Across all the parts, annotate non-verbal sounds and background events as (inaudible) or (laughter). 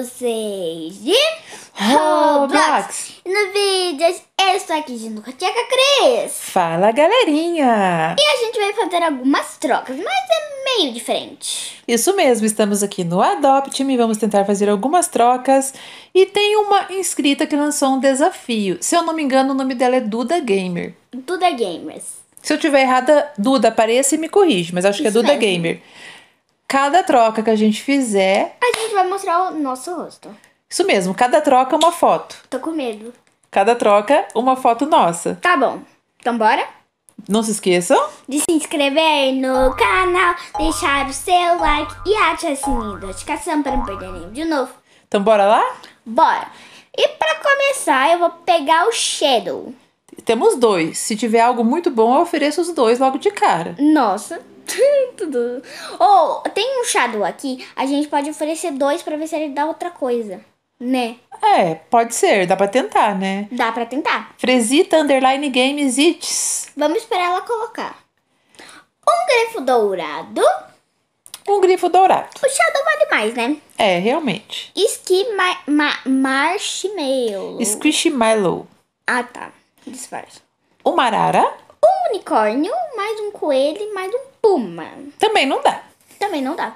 vocês de Roblox. E no vídeo eu estou aqui junto com a Tia Cris. Fala, galerinha! E a gente vai fazer algumas trocas, mas é meio diferente. Isso mesmo, estamos aqui no Adopt Me, vamos tentar fazer algumas trocas. E tem uma inscrita que lançou um desafio. Se eu não me engano, o nome dela é Duda Gamer. Duda Gamers. Se eu tiver errada, Duda, apareça e me corrige, mas acho que é Isso Duda mesmo. Gamer. Cada troca que a gente fizer, A gente vai mostrar o nosso rosto. isso mesmo, cada troca uma foto. Tô com medo. Cada troca uma foto nossa. Tá bom. Então bora? Não se esqueçam. de se inscrever no canal, deixar o seu like e ativar o sininho da notificação para não perder nenhum de novo. Então bora lá? Bora! E para começar, eu vou pegar o Shadow. Temos dois. Se tiver algo muito bom, eu ofereço os dois logo de cara. Nossa, tudo. Ou tem um Shadow aqui, a gente pode oferecer dois para ver se ele dá outra coisa, né? É, pode ser, dá pra tentar, né? Dá para tentar. Fresita Underline Games Its. Vamos esperar ela colocar. Um grifo dourado. Um grifo dourado. O Shadow vale mais, né? É, realmente. Esqui ma ma marshmallow. Squishmallow. Ah, tá. Disfarça. Uma arara. Um unicórnio, mais um coelho mais um puma. Também não dá. Também não dá.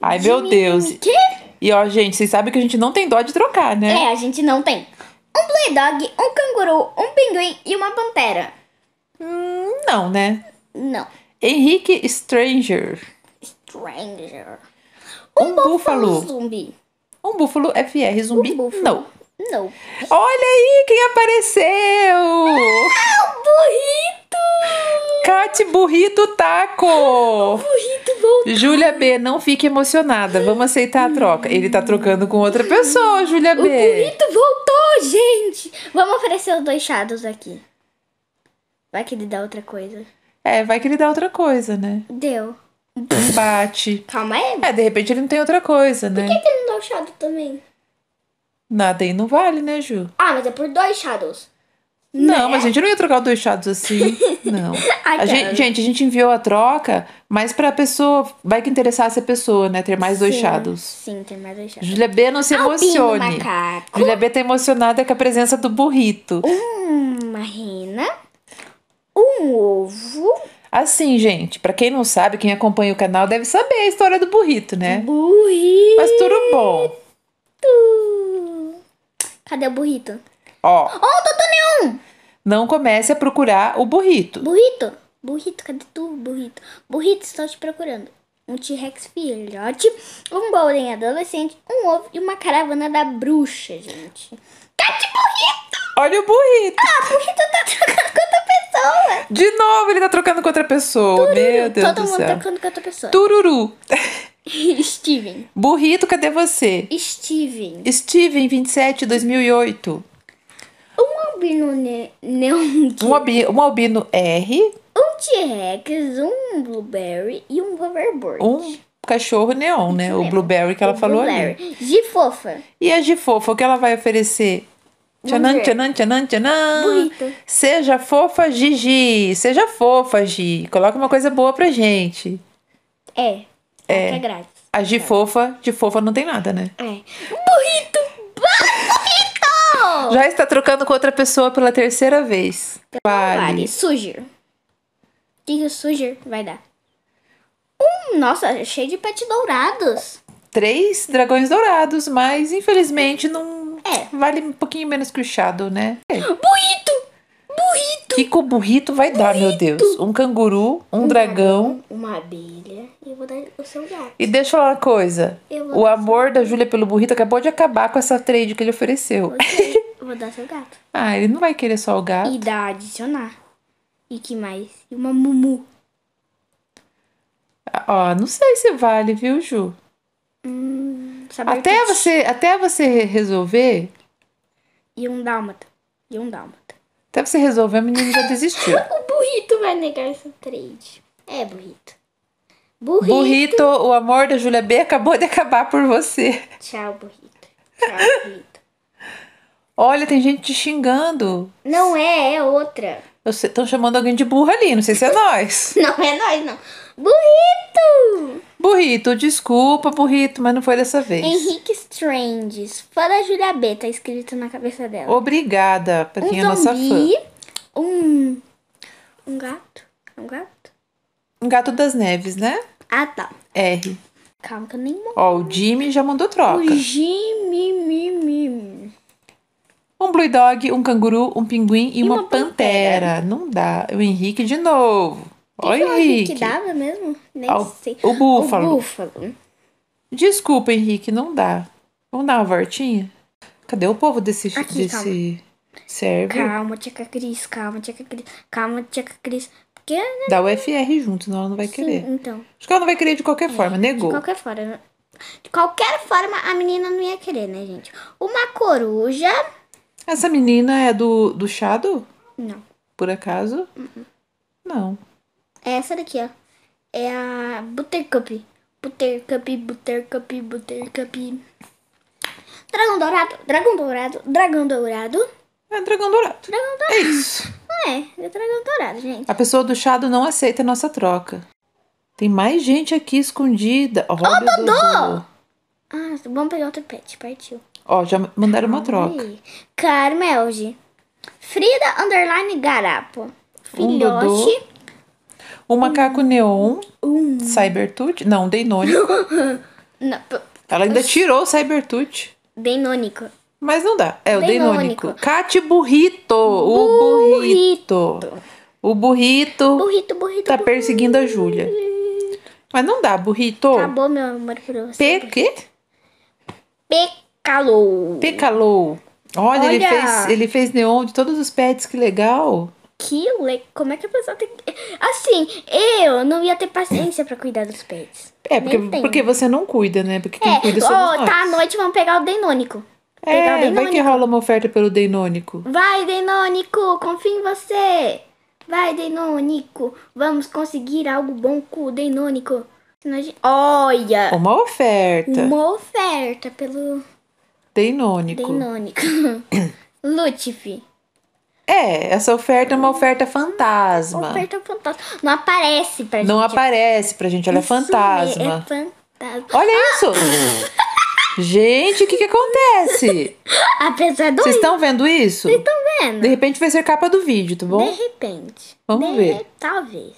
Ai, meu Diminuir- Deus. Quê? E ó, gente, vocês sabem que a gente não tem dó de trocar, né? É, a gente não tem. Um blue dog, um canguru, um pinguim e uma pantera. Hum, não, né? Não. Henrique Stranger. Stranger. Um búfalo. zumbi. Um búfalo FR zumbi. Um búfalo. Não. Não. Olha aí quem apareceu! Ah, o burrito! Cate Burrito Taco! Burrito voltou. Júlia B, não fique emocionada. Vamos aceitar a troca. Ele tá trocando com outra pessoa, Júlia O B. burrito voltou, gente! Vamos oferecer os dois shadows aqui. Vai que ele dá outra coisa. É, vai que ele dá outra coisa, né? Deu. Empate. Calma aí. É, de repente ele não tem outra coisa, né? Por que ele não dá o shadow também? Nada aí não vale, né, Ju? Ah, mas é por dois shadows. Não, mas a gente não ia trocar os dois chados assim. (laughs) Não. A gente, gente, a gente enviou a troca, mas pra pessoa. Vai que interessasse a pessoa, né? Ter mais dois Sim, shadows. Sim, tem mais dois shadows. Júlia B, não se emocione. macaco. Júlia B tá emocionada com a presença do burrito. Uma rena. Um ovo. Assim, gente, pra quem não sabe, quem acompanha o canal deve saber a história do burrito, né? Burrito. Mas tudo bom. Cadê o burrito? Ó, Oh, Doutor Não comece a procurar o burrito. Burrito. Burrito, cadê tu, burrito? Burrito, estou te procurando. Um T-Rex filhote, um Golden adolescente, um ovo e uma caravana da bruxa, gente. Cadê burrito? Olha o burrito. Ah, burrito tá trocando com outra pessoa. De novo ele tá trocando com outra pessoa. Meu Deus Todo do mundo céu. trocando com outra pessoa. Tururu. (laughs) Steven. Burrito, cadê você? Steven. Steven 27, 2008. Um albino ne neon. (laughs) Um, albi- um albino R, Um T-Rex, um Blueberry e um Hoverboard. um cachorro neon, né? O mesmo. blueberry que ela O falou ali. Blueberry. De fofa. E a de fofa, o que ela vai oferecer? Tchanan, tchanan, tchanan, tchanan. Burrito. Seja fofa, Gigi. Seja fofa, Gi. Coloca uma coisa boa pra gente. É. É. Que é grátis. A Gi fofa, de fofa não tem nada, né? É. Burrito! Já está trocando com outra pessoa pela terceira vez. Vale. Vale. Suger. O que, que o Suger vai dar? Um, nossa, é cheio de pet dourados. Três dragões dourados, mas infelizmente não É. vale um pouquinho menos que o Shadow, né? É. Burrito! Burrito! que que o burrito vai dar, meu Deus? Um canguru, um, dragão. Uma abelha. E eu vou dar o seu gato. E deixa eu falar uma coisa. O amor da Júlia pelo burrito acabou de acabar com essa trade que ele ofereceu. Você- (laughs) eu vou dar seu gato. Ah, ele não vai querer só o gato. E dá adicionar. E que mais? E uma mumu. Ó, não sei se vale, viu, Ju? Saber Até você, até você resolver, E um dálmata. E um dálmata. Até você resolver, a menina já desistiu. (laughs) O burrito vai negar essa trade. É, burrito. Burrito. Burrito, o amor da Júlia B acabou de acabar por você. Tchau, burrito. Tchau, burrito. Olha, tem gente te xingando. Não é, é outra. Estão chamando alguém de burra ali, não sei se é nós. (laughs) Não é nós, não. Burrito! Burrito, desculpa, burrito, mas não foi dessa vez. Henrique Stranges. Fã da Julia B, tá escrito na cabeça dela. Obrigada, pra quem é um nossa fã. um... Um gato? Um gato? Um gato das neves, né? Ah, tá. R. Calma que eu nem... Ó, o Jimmy já mandou troca. O Jimmy... Um Blue Dog, um canguru, um pinguim e, uma, uma pantera. Não dá. O Henrique de novo. Que Henrique. que dava mesmo? Nem o- sei. o búfalo. O búfalo. Desculpa, Henrique, não dá. Vamos dar uma voltinha? Cadê o povo desse, Aqui, desse server? Calma, tia Cris, calma, tia Cris. Calma, tia Cris. Porque, né? Dá o FR junto, senão ela não vai querer. Sim, então. Acho que ela não vai querer de qualquer forma, De negou. qualquer forma. De qualquer forma, a menina não ia querer, né, gente? Uma coruja. Essa menina é do, do Shadow, Não. por acaso? Uhum. Não. É essa daqui, ó. É a Buttercup. Buttercup, Buttercup, Buttercup. Dragão dourado, dragão dourado, dragão dourado. É dragão dourado. Dragão É dourado. isso. Não é, é dragão dourado, gente. A pessoa do Shadow não aceita a nossa troca. Tem mais gente aqui escondida. Olha o Dodô. Ah, vamos pegar outro pet, partiu. Ó, já mandaram uma troca. Carmelge. Frida Underline Garapo. Um. Filhote. O macaco neon, Um. Cybertooth. Não, Deinônico. (laughs) Não, Ela ainda tirou o Cybertooth. Denônico. Mas não dá. É o Deinônico. Deinônico. Cate Burrito. O burrito. O burrito Burrito, burrito. tá burrito. perseguindo a Júlia. Mas não dá, burrito. Acabou, meu amor, por você. P quê? Pecalou. Pecalou. Olha, Ele, Olha. fez, ele fez neon de todos os pets, que legal. Que le... Como é que a pessoa tem que... Assim, eu não ia ter paciência pra cuidar dos pets. É, porque, porque você não cuida, né? Porque quem É, cuida somos ó, nós. tá à noite, vamos pegar o Denônico. pegar o É, vai que Denônico. rola uma oferta pelo Deinônico. Vai, Denônico, confio em você. Vai, Denônico, vamos conseguir algo bom com o Denônico. Gente- Olha, Uma oferta. uma oferta pelo Deinônico. Denônico. (coughs) Lutifi. É, essa oferta é uma oferta fantasma. Oferta fantasma. Não aparece pra Não gente. aparece pra gente, ela é Isso mesmo, fantasma. É fantasma. Olha isso! (laughs) Gente, o que que acontece? A pessoa do Vocês estão vendo isso? Vocês estão vendo? De repente vai ser capa do vídeo, tá bom? De repente. Vamos De ver. re- Talvez.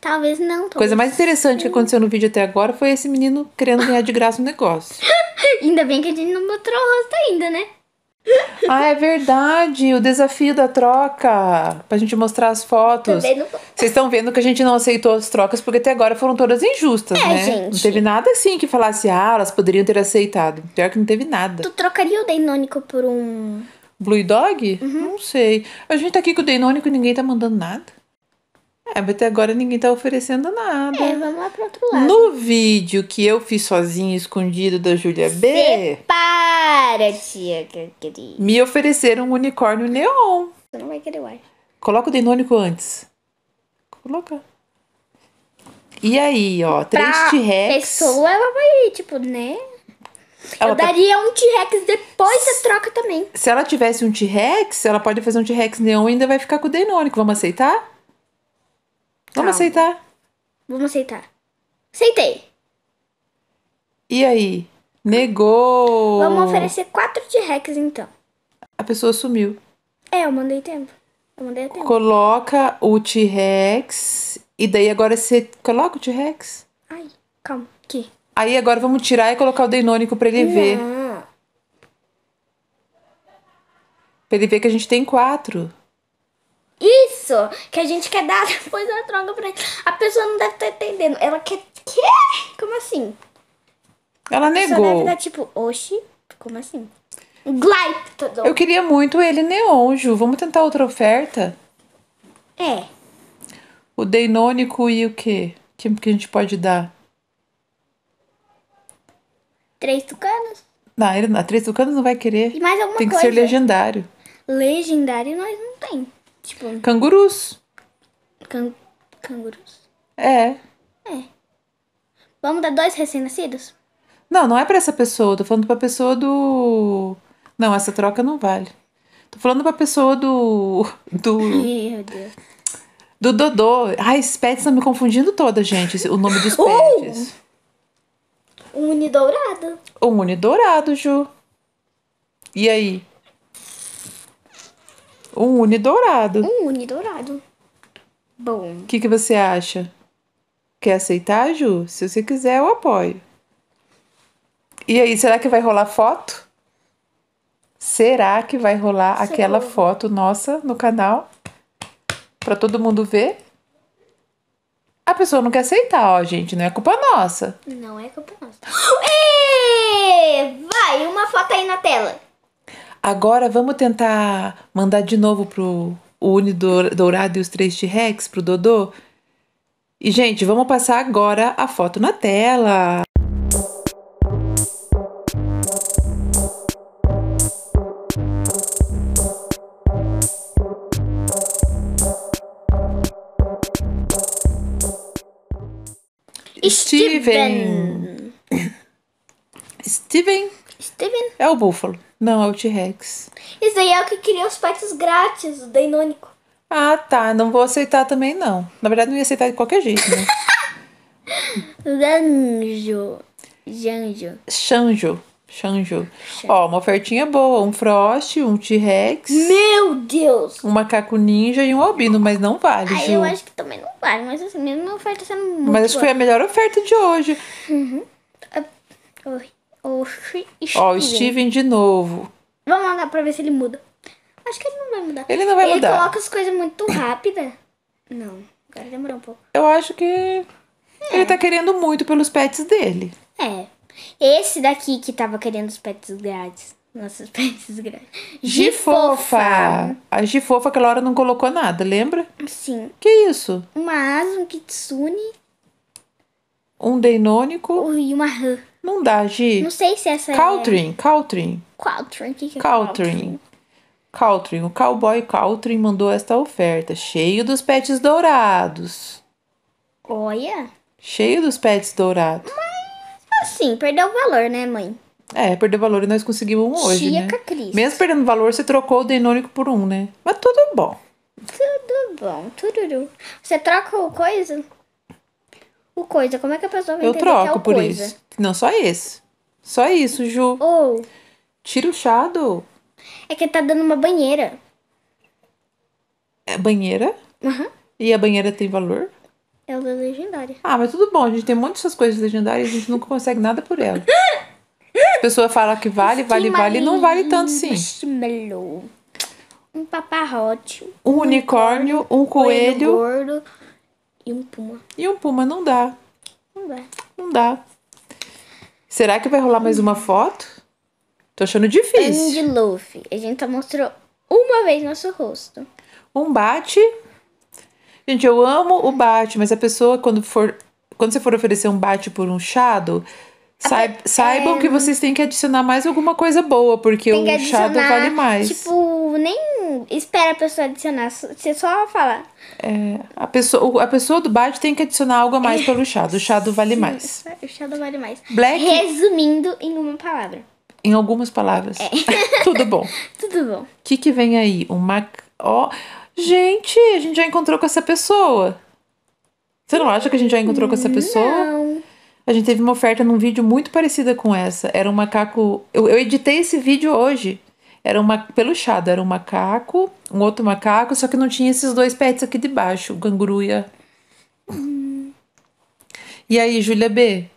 Talvez não. Talvez. Coisa mais interessante que aconteceu no vídeo até agora foi esse menino querendo ganhar de graça um negócio. (laughs) Ainda bem que a gente não mostrou o rosto ainda, né? Ah, é verdade! O desafio da troca! Pra gente mostrar as fotos. Vocês estão vendo que a gente não aceitou as trocas porque até agora foram todas injustas, É, né? gente. Não teve nada assim que falasse, ah, elas poderiam ter aceitado. Pior que não teve nada. Tu trocaria o Denônico por um... Blue Dog? Uhum. Não sei. A gente tá aqui com o Deinônico e ninguém tá mandando nada. É, mas até agora ninguém tá oferecendo nada. É, vamos lá pro outro lado. No vídeo que eu fiz sozinho, escondido da Júlia B, Para, tia querida. me ofereceram um unicórnio neon. Você não vai querer ar. Coloca o Deinônico antes. Coloca. E aí, ó, três T-Rex. pessoa, ela vai, tipo, né? Ela Eu daria um T-Rex depois da troca também. Se ela tivesse um T-Rex, ela pode fazer um T-Rex neon e ainda vai ficar com o Deinônico. Vamos aceitar? Vamos aceitar. Vamos aceitar. Aceitei. E aí? Negou. Vamos oferecer quatro T-Rex, então. A pessoa sumiu. É, eu mandei tempo. Eu mandei a tempo. Coloca o T-Rex. E daí agora você coloca o T-Rex. Ai, calma. Aqui. Aí agora vamos tirar e colocar o Deinônico pra ele ver. Não. Pra ele ver que a gente tem quatro. Isso! Que a gente quer dar (laughs) depois da troca pra ele. A pessoa não deve estar entendendo. Ela quer. Quê? Como assim? Ela pessoa deve negou. dar tipo, oxi, como assim? Glyptodon. Eu queria muito ele neon, Ju. Vamos tentar outra oferta? É. O Deinônico e o quê? Que, que a gente pode dar? Três tucanos. Não, ele, a Três Tucanos não vai querer. E mais alguma Tem que coisa. ser legendário. Legendário nós não tem. Tipo, Cangurus. can... cangurus. É. Vamos dar dois recém-nascidos? Não, não é pra essa pessoa. Tô falando pra pessoa do. Não, essa troca não vale. Tô falando pra pessoa do. Do. (laughs) Meu Deus. Do Dodô. Ai, esses pets estão me confundindo toda, gente. O nome dos Oh! pets. Um uni dourado. O Uni dourado, Ju. E aí? Um Uni dourado. Um uni dourado. Bom. O que, que você acha? Quer aceitar, Ju? Se você quiser, eu apoio. E aí, será que vai rolar foto? Será que vai rolar aquela foto nossa no canal? Pra todo mundo ver? A pessoa não quer aceitar, ó, gente. Não é culpa nossa. Não é culpa nossa. (gasps) Ê, Vai, uma foto aí na tela. Agora vamos tentar mandar de novo pro Uni Dour- Dourado e os três T-Rex pro Dodô. E, gente, vamos passar agora a foto na tela. Steven. Steven Steven. é o búfalo. Não, é o T-Rex. Esse daí é o que queria os pets grátis, o Dainônico. Ah, tá. Não vou aceitar também, não. Na verdade, não ia aceitar de qualquer jeito, né? (laughs) Janjo. Janjo. Xanjo. Xanjo. Ó, uma ofertinha boa. Um Frost, um T-Rex, Meu Deus! um macaco ninja e um albino, mas não vale, Aí Ju. eu acho que também não vale, mas assim, mesmo a oferta sendo muito Mas acho que foi a melhor oferta de hoje. boa. O, o Shi- Ó, o Steven. Steven de novo. Vamos mandar pra ver se ele muda. Acho que ele não vai mudar. Ele não vai ele mudar. coloca as coisas muito rápidas. Não, agora demorou um pouco. Eu acho que ele tá querendo muito pelos pets dele. É. Esse daqui que tava querendo os pets grátis. Nossos (laughs) pets grátis. Gifofa. A Gifofa aquela hora não colocou nada, lembra? Sim. Que isso? Uma asa, um kitsune Um Deinônico? e uma rã. Não dá, Gi. Não sei se essa Caltrin, Caltrin. é... Caltrin. O que, que é Caltrin. Caltrin, o cowboy Caltrin mandou esta oferta, cheio dos pets dourados. Olha. Cheio dos pets dourados. Assim, perdeu o valor, né, mãe? É, perdeu valor e nós conseguimos um hoje, Tia né? Mesmo perdendo valor, você trocou o Denônico por um, né? Mas tudo bom. Tudo bom, tudo. Você troca o coisa? O coisa, como é que a pessoa vai Eu entender que é troco o por coisa? isso. Não, só esse. Só isso, Ju. Ou Tira o Shadow. é que tá dando uma banheira. É banheira. Aham. E a banheira tem valor? É o da legendária. Ah, mas tudo bom. A gente tem muitas coisas legendárias e a gente nunca consegue nada por ela. As pessoas falam que vale, vale, vale. Não vale tanto sim. Marshmallow. Um paparrote. Um unicórnio, um coelho gordo e um puma. e um puma. Não dá. Não dá. Não dá. Será que vai rolar mais uma foto? Tô achando difícil. Andy Luffy. A gente só mostrou uma vez nosso rosto. Um bate. Gente, eu amo o bate, mas a pessoa, quando for. Quando você for oferecer um bate por um shadow, saib- saibam que vocês têm que adicionar mais alguma coisa boa, porque é. O shadow adicionar. vale mais. Tipo, nem espera a pessoa adicionar. Você só fala. É, a, pessoa, o- a pessoa do bate tem que adicionar algo a mais (laughs) pelo shadow. O shadow vale mais. O Shadow vale mais. Black- Resumindo em uma palavra. Em algumas palavras. É. (laughs) (laughs) Tudo bom. O Tudo bom. que, que vem aí? Um mac... Ó, gente, a gente já encontrou com essa pessoa. Você não acha que a gente já encontrou com essa pessoa? Não. A gente teve uma oferta num vídeo muito parecida com essa. Era um macaco. Eu, eu editei esse vídeo hoje. Era uma peluchado, era um macaco, um outro macaco, só que não tinha esses dois pets aqui de baixo, o canguru e a. E aí, Júlia B?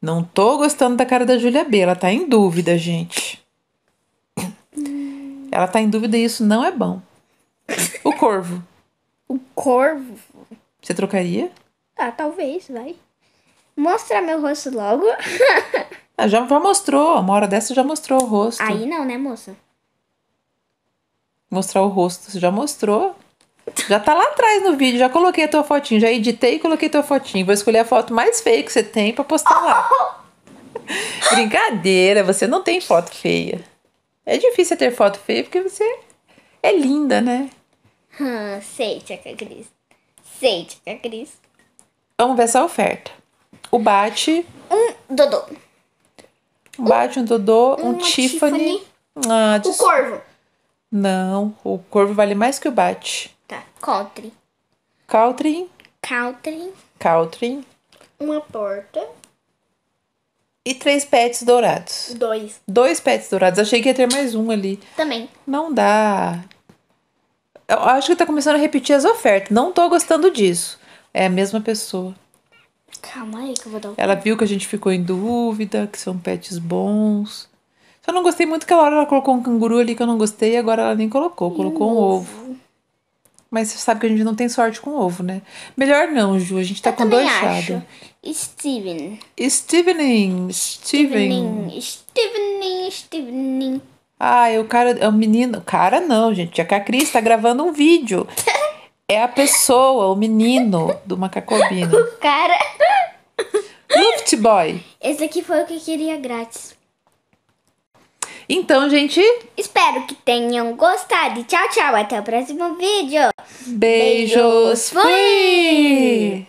Não tô gostando da cara da Júlia B. Ela tá em dúvida, gente. Ela tá em dúvida e isso não é bom. O corvo. O corvo. Você trocaria? Ah, talvez, vai. Mostrar meu rosto logo. (laughs) Ah, já, já mostrou. Uma hora dessa já mostrou o rosto. Aí não, né, moça? Mostrar o rosto. Você já mostrou. Já tá lá atrás no vídeo. Já coloquei a tua fotinho. Já editei e coloquei tua fotinho. Vou escolher a foto mais feia que você tem pra postar lá. (laughs) Brincadeira, você não tem foto feia. É difícil ter foto feia porque você é linda, né? Hum, sei, tia Cris. Sei, tia Cris. Vamos ver essa oferta. O bate, Um Dodô. Um bate, um Dodô, um Uma Tiffany. Tiffany. Ah, O des- corvo. Não, o corvo vale mais que o bate. Tá. Country. Caltrin, Country. Caltrin Uma porta. e três pets dourados. Dois. Dois pets dourados. Achei que ia ter mais um ali. Também. Não dá. Eu acho que tá começando a repetir as ofertas. Não tô gostando disso. É a mesma pessoa. Calma aí que eu vou dar o... Ela viu que a gente ficou em dúvida, que são pets bons. Só não gostei muito que hora ela colocou um canguru ali que eu não gostei e agora ela nem colocou. Colocou um ovo. Mas você sabe que a gente não tem sorte com ovo, né? Melhor não, Ju. A gente tá Eu com dois chados. Steven. Stevening. Steven. Stevening. Stevening. Ah, o cara é o menino. Cara, não, gente. A Cacris tá gravando um vídeo. (laughs) É a pessoa, o menino do macacobino. (laughs) Cara, Luft Boy. esse aqui foi o que eu queria grátis. Então, gente, Espero que tenham gostado. E tchau, tchau. Até o próximo vídeo. beijos. Beijos. Fui!